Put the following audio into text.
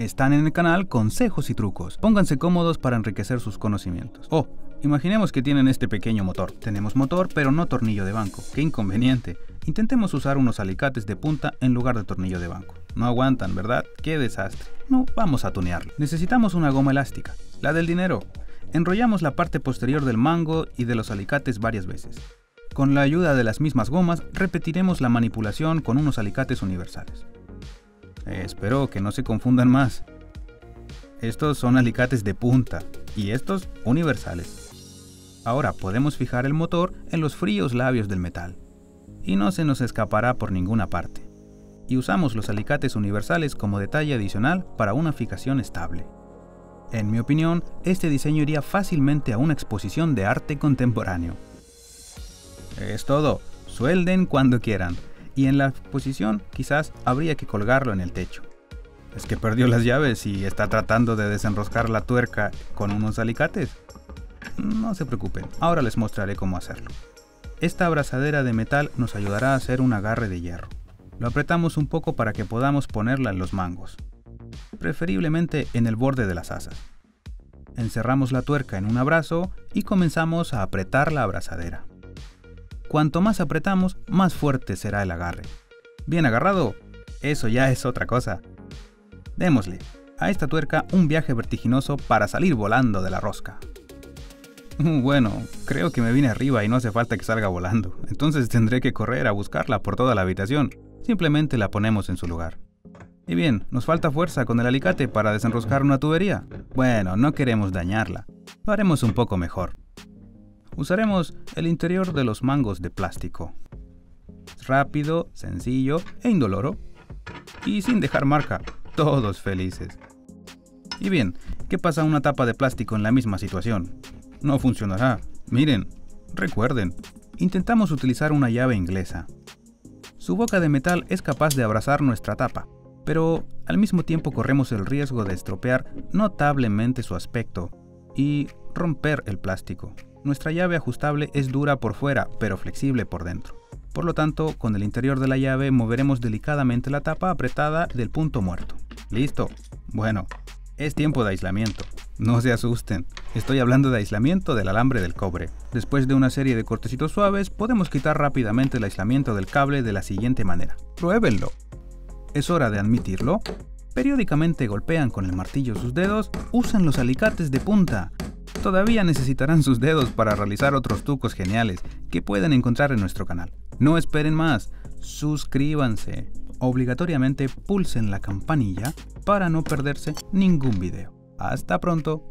Están en el canal Consejos y Trucos. Pónganse cómodos para enriquecer sus conocimientos. Oh, imaginemos que tienen este pequeño motor. Tenemos motor, pero no tornillo de banco. ¡Qué inconveniente! Intentemos usar unos alicates de punta en lugar de tornillo de banco. No aguantan, ¿verdad? ¡Qué desastre! No, vamos a tunearlo. Necesitamos una goma elástica, la del dinero. Enrollamos la parte posterior del mango y de los alicates varias veces. Con la ayuda de las mismas gomas, repetiremos la manipulación con unos alicates universales. Espero que no se confundan más. Estos son alicates de punta y estos universales. Ahora podemos fijar el motor en los fríos labios del metal y no se nos escapará por ninguna parte. Y usamos los alicates universales como detalle adicional para una fijación estable. En mi opinión, este diseño iría fácilmente a una exposición de arte contemporáneo. Es todo, suelden cuando quieran, y en la exposición quizás habría que colgarlo en el techo. Es que perdió las llaves y está tratando de desenroscar la tuerca con unos alicates. No se preocupen, ahora les mostraré cómo hacerlo. Esta abrazadera de metal nos ayudará a hacer un agarre de hierro. Lo apretamos un poco para que podamos ponerla en los mangos, preferiblemente en el borde de las asas. Encerramos la tuerca en un abrazo y comenzamos a apretar la abrazadera. Cuanto más apretamos, más fuerte será el agarre. Bien agarrado, eso ya es otra cosa. Démosle a esta tuerca un viaje vertiginoso para salir volando de la rosca. Bueno, creo que me vine arriba y no hace falta que salga volando, entonces tendré que correr a buscarla por toda la habitación. Simplemente la ponemos en su lugar. Y bien, nos falta fuerza con el alicate para desenroscar una tubería. Bueno, no queremos dañarla. Lo haremos un poco mejor. Usaremos el interior de los mangos de plástico. rápido, sencillo e indoloro. Y sin dejar marca. Todos felices. Y bien, ¿qué pasa una tapa de plástico en la misma situación? no funcionará. Miren, recuerden, intentamos utilizar una llave inglesa. Su boca de metal es capaz de abrazar nuestra tapa, pero al mismo tiempo corremos el riesgo de estropear notablemente su aspecto y romper el plástico. Nuestra llave ajustable es dura por fuera, pero flexible por dentro. Por lo tanto, con el interior de la llave moveremos delicadamente la tapa apretada del punto muerto. ¿Listo? Bueno, es tiempo de aislamiento. No se asusten, estoy hablando de aislamiento del alambre del cobre. Después de una serie de cortecitos suaves, podemos quitar rápidamente el aislamiento del cable de la siguiente manera. Pruébenlo. Es hora de admitirlo. Periódicamente golpean con el martillo sus dedos, usan los alicates de punta. Todavía necesitarán sus dedos para realizar otros trucos geniales que pueden encontrar en nuestro canal. No esperen más, suscríbanse. Obligatoriamente pulsen la campanilla para no perderse ningún video. Hasta pronto.